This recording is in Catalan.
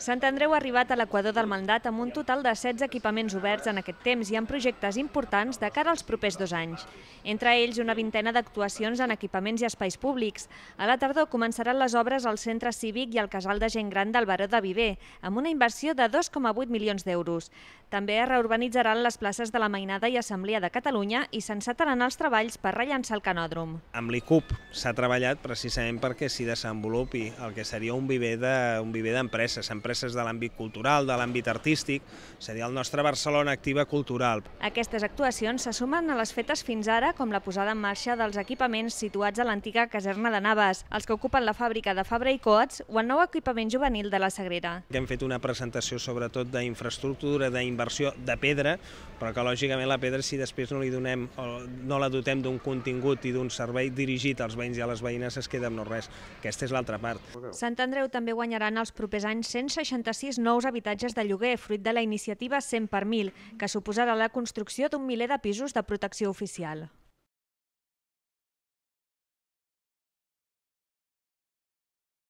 Sant Andreu ha arribat a l'equador del mandat amb un total de 16 equipaments oberts en aquest temps i amb projectes importants de cara als propers dos anys. Entre ells, una vintena d'actuacions en equipaments i espais públics. A la tardor començaran les obres al centre cívic i al casal de gent gran del Baró de Viver, amb una inversió de 2,8 milions d'euros. També es reurbanitzaren les places de la Mainada i Assemblea de Catalunya i s'encetaran els treballs per rellençar el canòdrom. Amb l'ICUP s'ha treballat precisament perquè s'hi desenvolupi el que seria un viver d'empreses, de, empreses de l'àmbit cultural, de l'àmbit artístic, seria el nostre Barcelona Activa Cultural. Aquestes actuacions se sumen a les fetes fins ara, com la posada en marxa dels equipaments situats a l'antiga caserna de Navas, els que ocupen la fàbrica de Fabra i Coats o el nou equipament juvenil de la Sagrera. Hem fet una presentació sobretot d'infraestructura, d'inversió de pedra, però que lògicament la pedra si després no li donem o no la dotem d'un contingut i d'un servei dirigit als veïns i a les veïnes es queda amb no res. Aquesta és l'altra part. Sant Andreu també guanyaran els propers anys 166 nous habitatges de lloguer, fruit de la iniciativa 100 per 1.000, que suposarà la construcció d'un miler de pisos de protecció oficial.